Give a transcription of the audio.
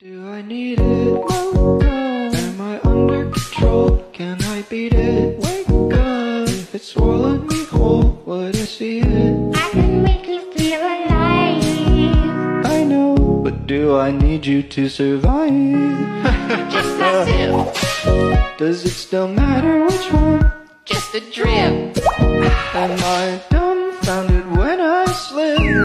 Do I need it? Wake up. Am I under control? Can I beat it? Wake up. If it's swallowed me whole, would I see it? I can make you feel alive. I know, but do I need you to survive? Just a sip. Does it still matter which one? Just a drip. Am I dumbfounded when I slip?